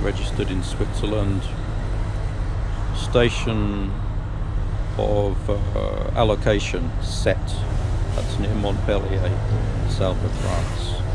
Registered in Switzerland. Station of uh, allocation set. That's near Montpellier, south of France.